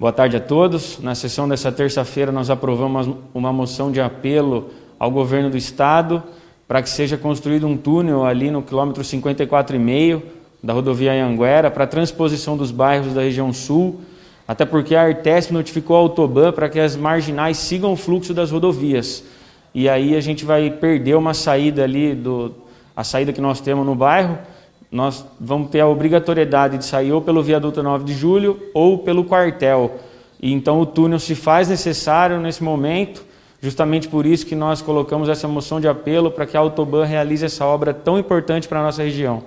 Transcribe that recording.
Boa tarde a todos. Na sessão dessa terça-feira, nós aprovamos uma moção de apelo ao governo do estado para que seja construído um túnel ali no quilômetro 54,5 da rodovia Anhanguera para transposição dos bairros da região sul, até porque a Artesp notificou a Autoban para que as marginais sigam o fluxo das rodovias. E aí a gente vai perder uma saída ali, do, a saída que nós temos no bairro, nós vamos ter a obrigatoriedade de sair ou pelo viaduto 9 de julho ou pelo quartel. E então o túnel se faz necessário nesse momento, justamente por isso que nós colocamos essa moção de apelo para que a Autoban realize essa obra tão importante para a nossa região.